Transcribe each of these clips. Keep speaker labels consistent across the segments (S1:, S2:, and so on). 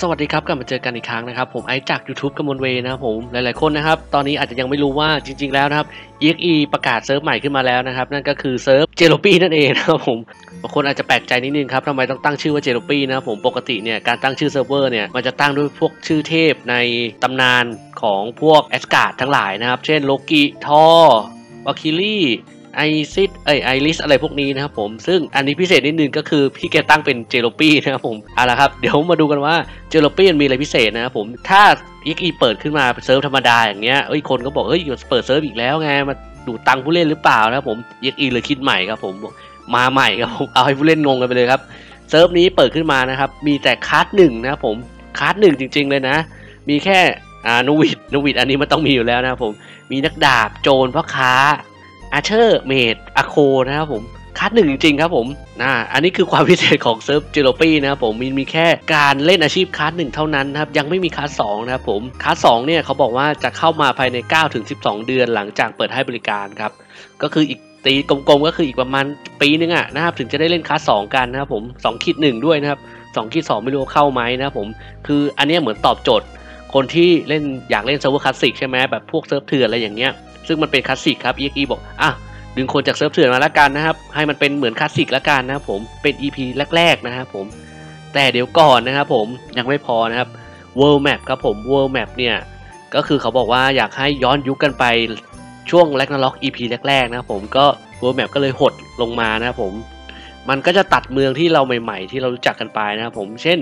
S1: สวัสดีครับกลับมาเจอกันอีกครั้งนะครับ ผมไอจาก YouTube กมลเวนะครับผมหลายๆคนนะครับ ตอนนี้อาจจะยังไม่รู้ว่าจริง ๆ แล้วนะครับ EXE ประกาศเซิร์ฟใหม่ขึ้นมาแล้วนะครับ นั่นก็คือเซิร์ฟ Jellopy นั่นเองนะครับผมบางคนอาจจะแปลกใจนิดนึงครับทำไมต้องตั้งชื่อว่า Jellopy นะครับผมปกติเนี่ยการตั้งชื่อเซิร์ฟเวอร์เนี่ยมันจะตั้งด้วยพวกชื่อเทพในตำนานของพวกแอสการ์ดทั้งหลายนะครับ เช่น Loki Thor Valkyrie ไอซิดเอ้ย Iris อะไรพวกนี้นะครับผมซึ่งอันนี้พิเศษนิดนึงก็คือพี่แกตั้งเป็น Jellopy นะครับผมเอาละครับเดี๋ยวมาดูกันว่าJellopy มันมีอะไรพิเศษนะครับผมถ้า EXE เปิดขึ้นมาเซิร์ฟธรรมดาอย่างเงี้ยเอ้ยคนก็บอกเฮ้ยเปิดเซิร์ฟอีกแล้วไงมาดูดตังผู้เล่นหรือเปล่านะครับผม EXE เลยคิดใหม่ครับผมมาใหม่ครับผมเอาให้ผู้เล่นงงกันไปเลยครับเซิร์ฟนี้เปิดขึ้นมานะครับมีแต่คัสหนึ่งนะครับผมคัสหนึ่งจริง ๆ เลยนะ มีแค่อ่านูวิดนูวิดอันนี้มันต้องมีอยู่แล้วนะครับผมมีนักดาบโจรพ่อค้า Archer Mage Aco นะครับผมคัดหนึ่งจริงๆครับผมนะอันนี้คือความพิเศษของเซิร์ฟ Jellopy นะครับผมมีมีแค่การเล่นอาชีพคัดหนึ่งเท่านั้นนะครับยังไม่มีคัดสองนะครับผมคัดสองเนี่ยเขาบอกว่าจะเข้ามาภายใน9ถึง12 เดือนหลังจากเปิดให้บริการครับก็คืออีกตีกลมๆก็คืออีกประมาณปีนึงอะนะครับถึงจะได้เล่นคัดสองกันนะครับผม2ขีดหนึ่งด้วยนะครับ2ขีดสองไม่รู้เข้าไหมนะครับผมคืออันนี้เหมือนตอบโจทย์ คนที่เล่นอยากเล่นเซิร์ฟเวอร์คลาสสิกใช่ไหมแบบพวกเซิร์ฟเถื่อนอะไรอย่างเงี้ยซึ่งมันเป็นคลาสสิกครับ EXE บอกอะดึงคนจากเซิร์ฟเถื่อนมาแล้วกันนะครับ ให้มันเป็นเหมือนคลาสสิกแล้วกันนะครับผมเป็น EP แรกๆนะครับผมแต่เดี๋ยวก่อนนะครับผมยังไม่พอนะครับ World Map ครับผม World Map เนี่ยก็คือเขาบอกว่าอยากให้ย้อนยุคกันไปช่วง r a g n a r o k EP แรกๆนะครับผมก็ World Map ก็เลยหดลงมานะครับผมมันก็จะตัดเมืองที่เราใหม่ ๆ ที่เรารู้จักกันไปนะครับผมเช่น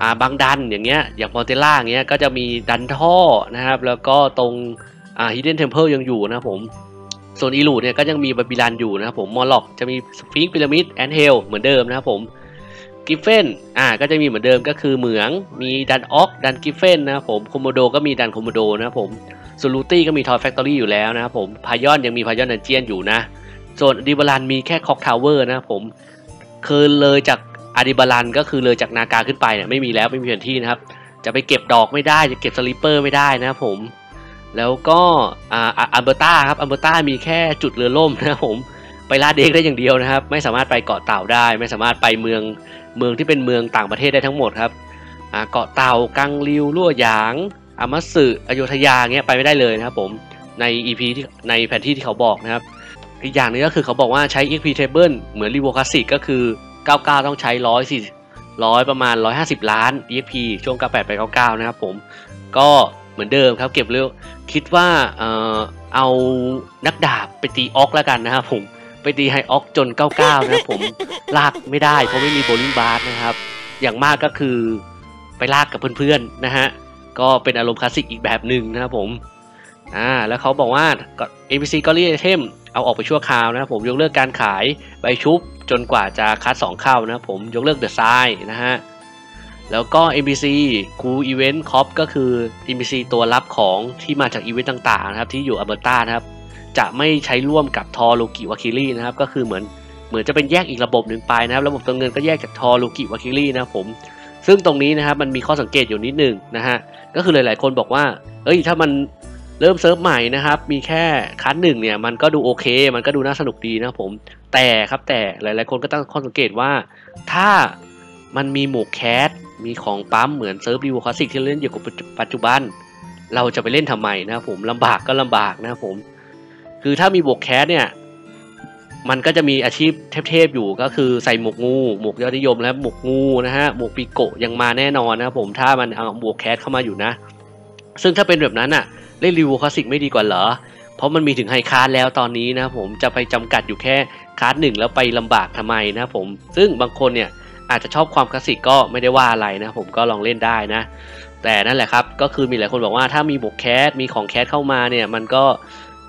S1: อ่าบางดันอย่างเงี้ยอย่างมอนเตล่าอย่างเงี้ยก็จะมีดันท่อนะครับ แล้วก็ตรงอ่า Hidden Temple ยังอยู่นะผมส่วนอีลูเนี่ยก็ยังมี Byalan อยู่นะครับผม Morroc จะมีสฟิงค์พีระมิด Ant Hell เหมือนเดิมนะครับผม Geffen อ่าก็จะมีเหมือนเดิมก็คือเหมืองมีดัน Orc ดัน Geffen นะครับผม Comodo ก็มีดัน Comodo นะครับผมส่วน Lutie ก็มี Toy Factory อยู่แล้วนะครับผม Payon ยังมี Payon dungeon อยู่นะส่วน Al De Baran มีแค่ Clock Tower นะครับผมคือเลยจาก Al De Baran ก็คือเลยจากนากาขึ้นไปเนี่ยไม่มีแล้วไม่มีแผนที่นะครับ จะไปเก็บดอกไม่ได้จะเก็บสลิปเปอร์ไม่ได้นะครับผม แล้วก็อ่า Alberta ครับ Alberta มีแค่จุดเรือล่มนะครับผมไปลาดเด็กได้อย่างเดียวนะครับ ไม่สามารถไปเกาะเต่าได้ ไม่สามารถไปเมืองเมืองที่เป็นเมืองต่างประเทศได้ทั้งหมดครับเกาะเต่ากังริวลั่วหยางอามัสึอโยธยาเงี้ยไปไม่ได้เลยนะครับผมใน EP ที่ในแผนที่ที่เขาบอกนะครับ อีกอย่างหนึงก็คือเขาบอกว่าใช้ EXP Table เหมือน r e v o c a s s i c ก็คือ 99 ต้องใช้140ร้อยประมาณ 150 ล้าน EXP ช่วง 98 ไป 99 นะครับผม ก็เหมือนเดิมครับเก็บเร็วคิดว่าเออเอานักดาบไปตี Orc แล้วกันนะครับผมไปตี High Orc จน 99 นะครับผมลากไม่ได้เพราะไม่มี Bowling Bash นะครับ อย่างมากก็คือไปลากกับเพื่อนๆนะฮะก็เป็นอารมณ์คลาสสิกอีกแบบหนึ่งนะครับผมอ่าแล้วเขาบอกว่าก็ NPC ก็เรียกไอเทมเอาออกไปชั่วคราวนะครับผมยกเลิกการขายใบชุบ จนกว่าจะคัดสองเข้านะผมยกเลิก The Sign นะฮะ แล้วก็ NPC คูอีเวนต์คอปก็คือ NPC ตัวรับของที่มาจากอีเวนต์ต่างๆนะครับที่อยู่อัลเบอร์ต้านะครับ จะไม่ใช้ร่วมกับ Thor Loki Valkyrie นะครับ ก็คือเหมือนเหมือนจะเป็นแยกอีกระบบหนึ่งไปนะครับ ระบบตัวเงินก็แยกจาก Thor Loki Valkyrie นะครับผมซึ่งตรงนี้นะครับมันมีข้อสังเกตอยู่นิดหนึงนะฮะก็คือหลาย ๆ คนบอกว่า เอ้ยถ้ามัน เริ่มเซิร์ฟใหม่นะครับ มีแค่คันหนึ่งเนี่ยมันก็ดูโอเค มันก็ดูน่าสนุกดีนะผม แต่ครับแต่หลายๆ คนก็ตั้งข้อสังเกตว่า ถ้ามันมีหมวก cash มีของปั๊มเหมือนเซิร์ฟ Revo Classic ที่เล่นอยู่กับปัจจุบัน เราจะไปเล่นทำไมนะครับผมลำบากก็ลำบากนะครับผม คือถ้ามีหมวก cash เนี่ยมันก็จะมีอาชีพเทพๆอยู่ก็คือใส่หมวกงูหมวกยอดนิยมและหมวกงูนะฮะหมวกปีโกยังมาแน่นอนนะครับผมถ้ามันเอาหมวก cash เข้ามาอยู่นะ ซึ่งถ้าเป็นแบบนั้นอะ เล่น Revo Classic ไม่ดีกว่าเหรอ เพราะมันมีถึง High Class แล้วตอนนี้นะผมจะไปจำกัดอยู่แค่คาร์ดหนึ่งแล้วไปลำบากทำไมนะผม ซึ่งบางคนเนี่ยอาจจะชอบความคลาสสิกก็ไม่ได้ว่าอะไรนะผมก็ลองเล่นได้นะ แต่นั่นแหละครับก็คือมีหลายคนบอกว่าถ้ามีหมวก cash มีของ cash เข้ามาเนี่ยมันก็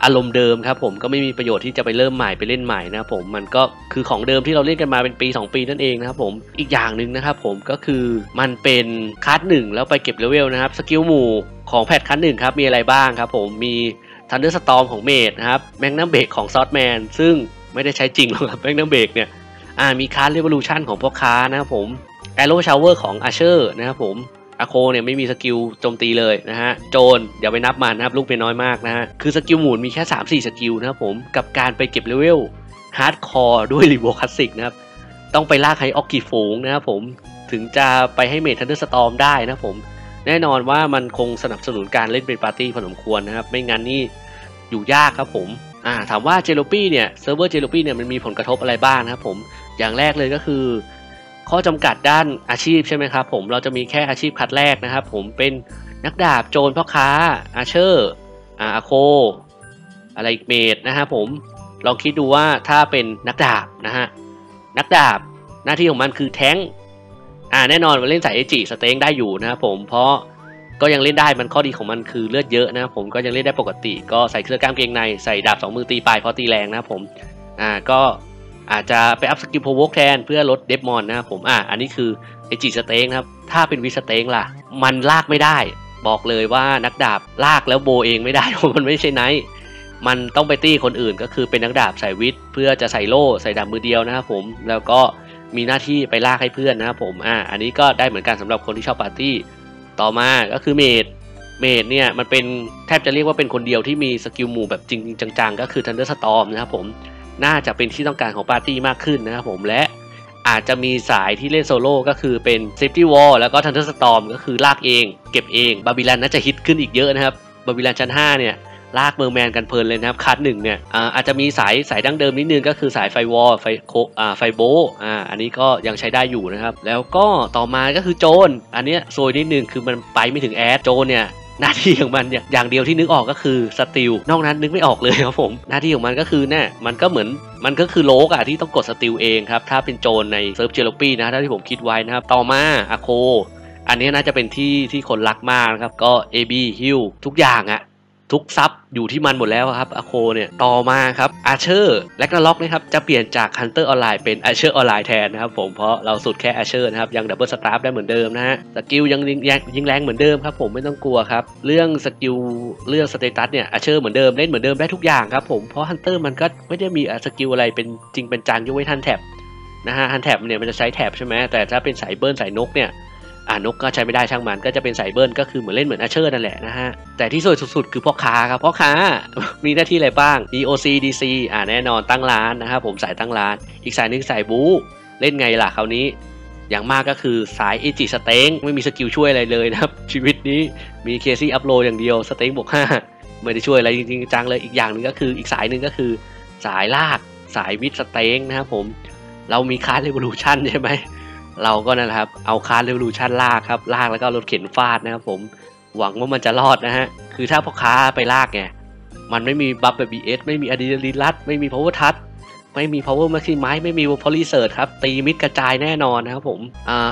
S1: อารมณ์เดิมครับผมก็ไม่มีประโยชน์ที่จะไปเริ่มใหม่ไปเล่นใหม่นะครับผมมันก็คือของเดิมที่เราเล่นกันมาเป็นปี 2 ปีนั่นเองนะครับผมอีกอย่างหนึ่งนะครับผมก็คือมันเป็นคัสหนึ่งแล้วไปเก็บเลเวลนะครับสกิลหมู่ของแพทคัสหนึ่งครับมีอะไรบ้างครับผมมี Thunder Storm ของ Mage นะครับ Magnum Break ของ Swordman ซึ่งไม่ได้ใช้จริงหรอกครับ Magnum Break เนี่ยอ่ามีคาร์เรวอลูชันของพ่อค้านะครับผม Arrow Shower ของ Archer นะครับผม Aco เนี่ยไม่มีสกิลโจมตีเลยนะฮะโจรอย่าไปนับมันนะครับลูกเป็นน้อยมากนะฮะคือสกิลหมู่มีแค่ 3-4 สกิลนะครับผมกับการไปเก็บเลเวล hardcore ด้วย Revo Classic นะครับต้องไปลาก High Orc กี่ฝูงนะครับผมถึงจะไปให้ Mage Thunder Storm ได้นะผม แน่นอนว่ามันคงสนับสนุนการเล่นเป็นปาร์ตี้พอสมควรนะครับ ไม่งั้นนี่อยู่ยากครับผมอ่าถามว่า Jellopy เนี่ยเซิร์ฟเวอร์ Jellopy เนี่ยมันมีผลกระทบอะไรบ้างนะครับผม อย่างแรกเลยก็คือ ข้อจำกัดด้านอาชีพใช่ไหมครับผมเราจะมีแค่อาชีพคัดแรกนะครับ ผมเป็นนักดาบโจรพ่อค้า Archer Aco อะไรอีก Mage นะฮะผมลองคิดดูว่าถ้าเป็นนักดาบนะฮะนักดาบหน้าที่ของมันคือแท้งอ่าแน่นอนมันเล่นสาย AGI STR ได้อยู่นะครับผมเพราะก็ยังเล่นได้มันข้อดีของมันคือเลือดเยอะนะครับผมก็ยังเล่นได้ปกติ ก็ใส่เครื่องกล้ามกางเกงในใส่ดาบสองมือตีปลายเพราะตีแรงนะครับผมอ่าก็ อาจจะไปอัพสกิล Provoke แทนเพื่อลด DEF มอนนะครับผมอ่าอันนี้คือ AGI STR ครับ ถ้าเป็นวิสเต็งล่ะ มันลากไม่ได้ บอกเลยว่านักดาบลากแล้วโบเองไม่ได้เพราะมันไม่ใช่ Knight มันต้องไปตี้คนอื่นก็คือเป็นนักดาบใส่ VIT เพื่อจะใส่โล่ใส่ดาบมือเดียวนะครับผมแล้วก็มีหน้าที่ไปลากให้เพื่อนนะครับผมอ่าอันนี้ก็ได้เหมือนกันสำหรับคนที่ชอบปาร์ตี้ต่อมาก็คือ Mage Mage เนี่ยมันเป็นแทบจะเรียกว่าเป็นคนเดียวที่มีสกิลหมู่แบบจริงจังๆ ก็คือ Thunder Storm นะครับผม น่าจะเป็นที่ต้องการของปาร์ตี้มากขึ้นนะครับผมและอาจจะมีสายที่เล่นโซโล่ก็คือเป็น Safety Wall แล้วก็ Thunder Storm ก็คือลากเอง เก็บเองไบยาลันน่าจะฮิตขึ้นอีกเยอะนะครับไบยาลันชั้น 5 เนี่ย ลาก Merman กันเพลินเลยนะครับคัดหนึ่งเนี่ยอาจจะมีสายสายดั้งเดิมนิดนึงก็คือสาย Fire Wall ไฟโคอ่า Fire Bolt อ่าอันนี้ก็ยังใช้ได้อยู่นะครับ แล้วก็ต่อมาก็คือโจร อันเนี้ยซวยนิดนึงคือมันไปไม่ถึงแอสโจรเนี่ย หน้าที่ของมันอย่างเดียวที่นึกออกก็คือ Steal นอกนั้นนึกไม่ออกเลยครับผมหน้าที่ของมันก็คือเนี่ยมันก็เหมือนมันก็คือ Rogue อะที่ต้องกด Steal เองครับถ้าเป็นโจรในเซิร์ฟ Jellopy นะถ้าที่ผมคิดไว้นะครับต่อมาAco อันนี้น่าจะเป็นที่ที่คนรักมากนะครับ ก็ AB ฮิวทุกอย่างอะ ทุก sup อยู่ที่มันหมดแล้วครับ Aco เนี่ยต่อมาครับ Archer และก็ล็อกนะครับจะเปลี่ยนจาก Hunter ออนไลน์เป็น Archer ออนไลน์แทนนะครับผมเพราะเราสุดแค่ Archer นะครับยัง Double Strafe ได้เหมือนเดิมนะฮะสกิลยังยิงแรงเหมือนเดิมครับผมไม่ต้องกลัวครับเรื่องสกิลเรื่องสเตตัสเนี่ย Archer เหมือนเดิมเล่นเหมือนเดิมได้ทุกอย่างครับผมเพราะ Hunter มันก็ไม่ได้มีสกิลอะไรเป็นจริงเป็นจังยกเว้น Hunt Trap นะฮะ Hunt Trap เนี่ยมันจะใช้ trap ใช่ไหมแต่ถ้าเป็นสาย bird สายนกเนี่ย อ่านกก็ใช้ไม่ได้ช่างมันก็จะเป็นสาย bird ก็คือเหมือนเล่นเหมือน Archer นั่นแหละนะฮะ แต่ที่ซวยสุดๆ คือพ่อค้าครับพ่อค้ามีหน้าที่อะไรบ้าง OC DC อ่าแน่นอนตั้งร้านนะครับผมสายตั้งร้าน อีกสายหนึงสายบู๊เล่นไงล่ะคราวนี้ อย่างมากก็คือสาย AGI STR ไม่มีสกิลช่วยอะไรเลยนะครับ ชีวิตนี้มี Crazy Uproar อย่างเดียว STR บวกห้าไม่ได้ช่วยอะไรจริงๆจังเลยอีกอย่างหนึ่งก็คืออีกสายหนึ่งก็คือ สายลากสาย VIT STR นะครับผมเรามี Cart Revolution ใช่ไหม เราก็นะครับเอา Cart Revolution ลากครับลากแล้วก็รถเข็นฟาดนะครับผมหวังว่ามันจะรอดนะฮะคือถ้าพ่อค้าไปลากไงมันไม่มี buff แบบ BS ไม่มี Adrenaline Rush ไม่มี Power Thrust ไม่มี power maximize ไม่มี volley surge ครับ ตี miss กระจายแน่นอนนะครับผม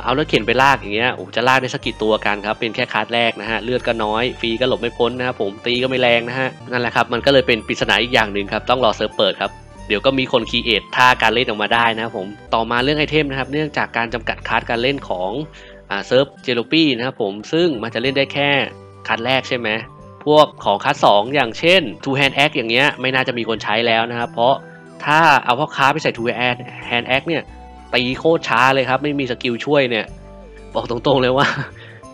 S1: เอารถเข็นไปลากอย่างเงี้ยโอ้จะลากได้สักกี่ตัวกันครับ เป็นแค่คาร์ดแรกนะฮะ เลือดก็น้อย flee ก็หลบไม่พ้นนะครับผมตีก็ไม่แรงนะฮะ นั่นแหละครับ มันก็เลยเป็นปริศนาอีกอย่างหนึ่งครับ ต้องรอเซิร์ฟเปิดครับ เดี๋ยวก็มีคน create ท่าการเล่นออกมาได้นะครับผมต่อมาเรื่องไอเทมนะครับ เนื่องจากการจำกัดคัสการเล่นของเอ่อเซิร์ฟ Jellopy นะครับผมซึ่งมันจะเล่นได้แค่คัสแรกใช่ไหมพวกของคัสสองอย่างเช่น two hand axe อย่างเงี้ยไม่น่าจะมีคนใช้แล้วนะครับ เพราะถ้าเอาพ่อค้าไปใส่ two hand axe เนี่ยตีโคตรช้าเลยครับ ไม่มี skill ช่วยเนี่ยบอกตรงๆเลยว่า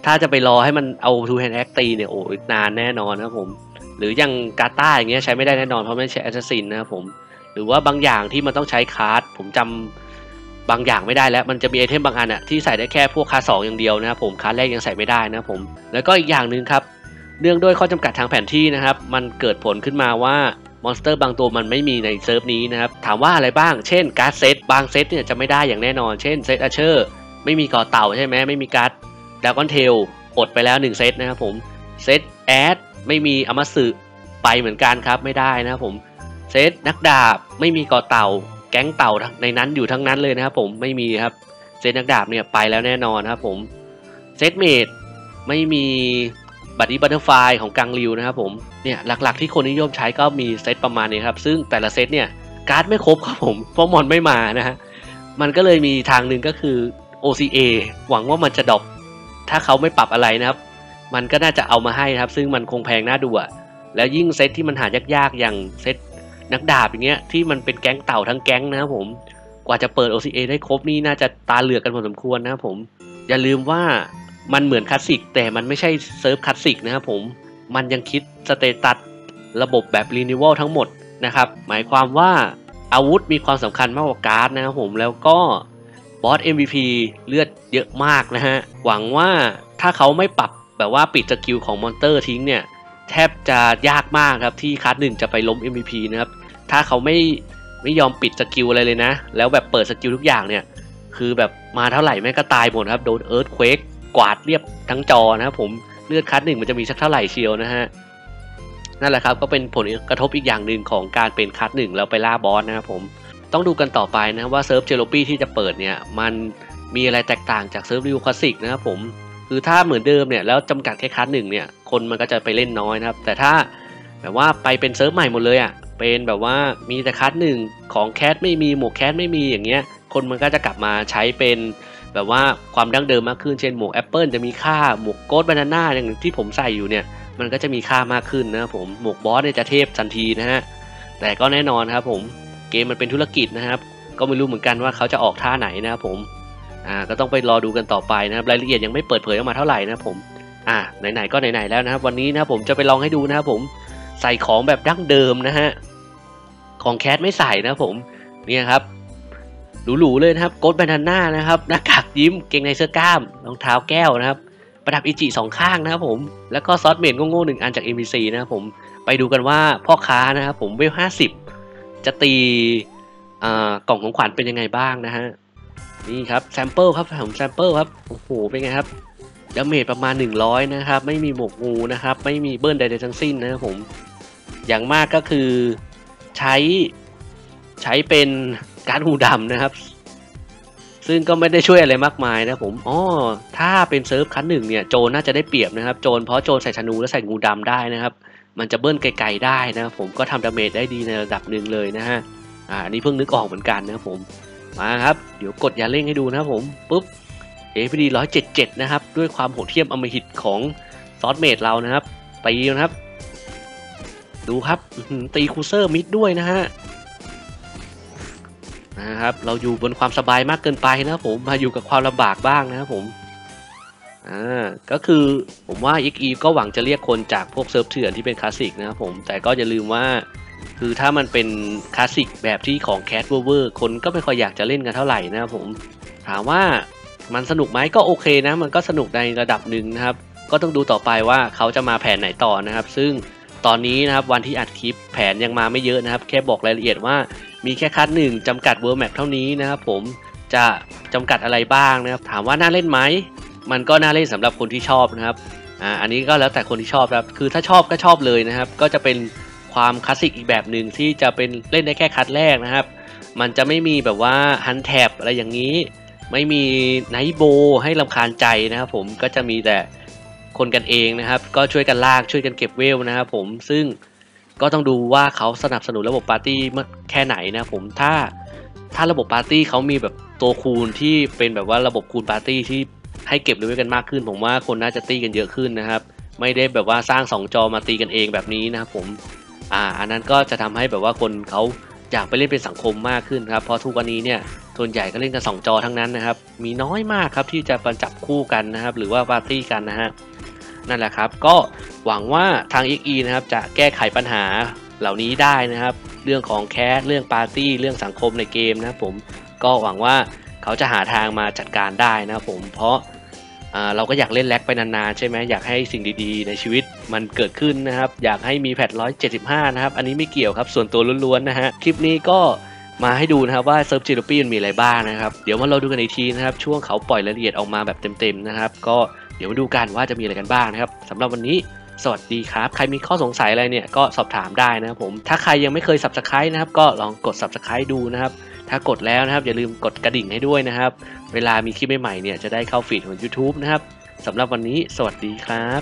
S1: ถ้าจะไปรอให้มันเอา two hand axe ตีเนี่ยโอ้ยนานแน่นอนนะครับผม หรืออย่าง katar อย่างเงี้ยใช้ไม่ได้แน่นอนเพราะไม่ใช่ assassin นะครับผม หรือว่าบางอย่างที่มันต้องใช้คาร์ดผมจำบางอย่างไม่ได้แล้วมันจะมีไอเทมบางอันอะที่ใส่ได้แค่พวกคาร์สองอย่างเดียวนะครับผมคาร์ดแรกยังใส่ไม่ได้นะครับผมแล้วก็อีกอย่างหนึ่งครับเนื่องด้วยข้อจำกัดทางแผนที่นะครับ มันเกิดผลขึ้นมาว่า monster บางตัวมันไม่มีในเซิร์ฟนี้นะครับ ถามว่าอะไรบ้าง เช่นการ์ดเซตบางเซตเนี่ยจะไม่ได้อย่างแน่นอน เช่นเซต archer ไม่มีเกาะเต่าใช่ไหมไม่มีการ์ดดากอนเทลอดไปแล้ว 1 เซตนะครับผม เซตแอดไม่มีอามาสึไปเหมือนกันครับไม่ได้นะครับผม เซตนักดาบไม่มีกอเต่า แก๊งเต่าในนั้นอยู่ทั้งนั้นเลยนะครับผมไม่มีครับเซตนักดาบเนี่ยไปแล้วแน่นอนครับผมเซตเมดไม่มีบัตตี้บัตเตอร์ไฟของกังริวนะครับผมเนี่ยหลักๆที่คนนิยมใช้ก็มีเซตประมาณนี้ครับซึ่งแต่ละเซตเนี่ยการ์ดไม่ครบครับผมเพราะมอนไม่มานะฮะมันก็เลยมีทางหนึ่งก็คือ OCA หวังว่ามันจะดรอปถ้าเขาไม่ปรับอะไรนะครับ มันก็น่าจะเอามาให้ครับ ซึ่งมันคงแพงน่าดูอะแล้วยิ่งเซตที่มันหายากๆอย่างเซต นักดาบอย่างเงี้ยที่มันเป็นแก๊งเต่าทั้งแก๊งนะครับผมกว่าจะเปิด OCA ได้ครบนี่น่าจะตาเหลือกกันพอสมควรนะครับผมอย่าลืมว่ามันเหมือนคลาสสิกแต่มันไม่ใช่เซิร์ฟคลาสสิกนะครับผมมันยังคิด status ระบบแบบรีนิว a l ทั้งหมดนะครับหมายความว่าอาวุธมีความสำคัญมากกว่าการ์ดนะครับผมแล้วก็บอส MVP เลือดเยอะมากนะฮะหวังว่าถ้าเขาไม่ปรับแบบว่าปิด skill ของ monster ทิ้งเนี่ยแทบจะยากมากครับที่คัสหนึ่งจะไปล้ม MVP นะครับ ถ้าเขาไม่ไม่ยอมปิด skill อะไรเลยนะ แล้วแบบเปิด skill ทุกอย่างเนี่ย คือแบบมาเท่าไหร่แม่งก็ตายหมดครับ โดน earthquake กวาดเรียบทั้งจอนะครับผมเลือดคัสหนึ่งมันจะมีสักเท่าไหร่เชียวนะฮะนั่นแหละครับก็เป็นผลกระทบอีกอย่างหนึ่งของการเป็นคัสหนึ่งแล้วไปล่าบอสนะครับผมต้องดูกันต่อไปนะว่าเซิร์ฟ Jellopy ที่จะเปิดเนี่ยมันมีอะไรแตกต่างจากเซิร์ฟ Revo Classic นะครับผมคือถ้าเหมือนเดิมเนี่ยแล้วจำกัดแค่คัสหนึ่งเนี่ยคนมันก็จะไปเล่นน้อยนะครับแต่ถ้าแบบว่าไปเป็นเซิร์ฟใหม่หมดเลยอะ่ะ เป็นแบบว่ามีแต่คัสหนึ่งของ cash ไม่มีหมวก cash ไม่มีอย่างเงี้ย คนมันก็จะกลับมาใช้เป็นแบบว่าความดั้งเดิมมากขึ้น เช่นหมวกแอปเปิลจะมีค่า หมวก god banana อย่างที่ผมใส่อยู่เนี่ย มันก็จะมีค่ามากขึ้นนะผม หมวกบอสเนี่ยจะเทพทันทีนะฮะ แต่ก็แน่นอนครับผม เกมมันเป็นธุรกิจนะครับ ก็ไม่รู้เหมือนกันว่าเขาจะออกท่าไหนนะครับผม อ่า ก็ต้องไปรอดูกันต่อไปนะครับ รายละเอียดยังไม่เปิดเผยออกมาเท่าไหร่นะผม อ่า ไหนๆ ก็ไหนๆ แล้วนะครับ วันนี้นะผมจะไปลองให้ดูนะครับผม ใส่ของแบบดั้งเดิมนะฮะ ของแคทไม่ใส่นะผมเนี่ยครับหรูๆเลยนะครับโกดบานาน่านะครับหน้ากากยิ้มเกงในเสื้อกล้ามรองเท้าแก้วนะครับ ประดับอิจิสองข้างนะครับผมแล้วก็ซอสเมดโง่ๆหนึ่งอันจาก MBC นะครับผมไปดูกันว่าพ่อค้านะครับผมเวลห้าสิบจะตีอ่ากล่องของขวัญเป็นยังไงบ้างนะฮะนี่ครับแซมเปิลครับผมแซมเปิลครับโอ้โหเป็นไงครับดาเมจประมาณ 100 นะครับ ไม่มีหมวกงูนะครับ ไม่มีเบิร์นใดๆทั้งสิ้นนะครับผม อย่างมากก็คือ ใช้ใช้เป็นการดหูดำนะครับ ซึ่งก็ไม่ได้ช่วยอะไรมากมายนะผมอ๋อถ้าเป็นเซิร์ฟคันหนึ่งเนี่ยโจรน่าจะได้เปรียบนะครับ โจรเพราะโจรใส่ธนูและใส่งูดำได้นะครับ มันจะเบิ้ลไกลๆได้นะครับผมก็ทำ damage ได้ดีในระดับหนึ่งเลยนะฮะอ่านี้เพิ่งนึกออกเหมือนกันนะครับผมมาครับ เดี๋ยวกดยาเร่งให้ดูนะครับผมปุ๊บ ASPD 177นะครับ ด้วยความโหดเหี้ยมอำมหิตของ sword mace เรานะครับตีนะครับ ดูครับตี cursor มิดด้วยนะฮะนะครับเราอยู่บนความสบายมากเกินไปนะผมมาอยู่กับความลำบากบ้างนะครับผมอ่าก็คือผมว่า EXE ก็หวังจะเรียกคนจากพวกเซิร์ฟเถื่อนที่เป็นคลาสสิกนะครับผมแต่ก็อย่าลืมว่าคือถ้ามันเป็นคลาสสิกแบบที่ของแค t เวอร์คนก็ไม่ค่อยอยากจะเล่นกันเท่าไหร่นะครับผมถามว่ามันสนุกไหมก็โอเคนะ มันก็สนุกในระดับหนึ่งนะครับ ก็ต้องดูต่อไปว่าเขาจะมาแผนไหนต่อนะครับ ซึ่ง ตอนนี้นะครับวันที่อัดคลิปแผนยังมาไม่เยอะนะครับ แค่บอกรายละเอียดว่ามีแค่คัดหนึ่งจำกัดเวล map เท่านี้นะครับผมจะจำกัดอะไรบ้างนะครับ ถามว่าน่าเล่นไหมมันก็น่าเล่นสำหรับคนที่ชอบนะครับอ่าอันนี้ก็แล้วแต่คนที่ชอบครับ คือถ้าชอบก็ชอบเลยนะครับ ก็จะเป็นความคลาสสิกอีกแบบหนึ่งที่จะเป็นเล่นได้แค่คัดแรกนะครับ มันจะไม่มีแบบว่า hunt trap อะไรอย่างนี้ ไม่มี knight bow ให้รำคาญใจนะครับผมก็จะมีแต่ คนกันเองนะครับ ก็ช่วยกันลากช่วยกันเก็บเวลนะครับผมซึ่งก็ต้องดูว่าเขาสนับสนุนระบบปาร์ตี้แค่ไหนนะครับผมถ้าถ้าระบบปาร์ตี้เขามีแบบตัวคูณที่เป็นแบบว่าระบบคูณปาร์ตี้ที่ให้เก็บเลเวลกันมากขึ้น ผมว่าคนน่าจะตีกันเยอะขึ้นนะครับ ไม่ได้แบบว่าสร้างสองจอมาตีกันเองแบบนี้นะครับผมอ่าอันนั้นก็จะทำให้แบบว่าคนเขาอยากไปเล่นเป็นสังคมมากขึ้นครับเพราะทุกวันนี้เนี่ยส่วนใหญ่ก็เล่นกันสองจอทั้งนั้นนะครับ มีน้อยมากครับที่จะไปจับคู่กันนะครับ หรือว่าปาร์ตี้กันนะฮะ นั่นแหละครับ ก็หวังว่าทาง EXE นะครับจะแก้ไขปัญหาเหล่านี้ได้นะครับ เรื่องของ cash เรื่องปาร์ตี้ เรื่องสังคมในเกมนะครับผมก็หวังว่าเขาจะหาทางมาจัดการได้นะครับผมเพราะเราก็อยากเล่นแร็กไปนานๆใช่ไหมอยากให้สิ่งดีๆ ในชีวิตมันเกิดขึ้นนะครับ อยากให้มี patch 175นะครับอันนี้ไม่เกี่ยวครับ ส่วนตัวล้วนๆนะฮะคลิปนี้ก็มาให้ดูนะครับว่าเซิร์ฟ Jellopy มันมีอะไรบ้างนะครับ เดี๋ยวมาเราดูกันอีกทีนะครับ ช่วงเขาปล่อยรายละเอียดออกมาแบบเต็มๆนะครับ ก็ ดี๋ยวมาดูกันว่าจะมีอะไรกันบ้างนะครับสำหรับวันนี้สวัสดีครับ ใครมีข้อสงสัยอะไรเนี่ยก็สอบถามได้นะครับผม ถ้าใครยังไม่เคย subscribe นะครับ ก็ลองกด subscribe ดูนะครับ ถ้ากดแล้วนะครับ อย่าลืมกดกระดิ่งให้ด้วยนะครับ เวลามีคลิปใหม่ๆเนี่ยจะได้เข้าฟีดของ YouTube นะครับสำหรับวันนี้สวัสดีครับ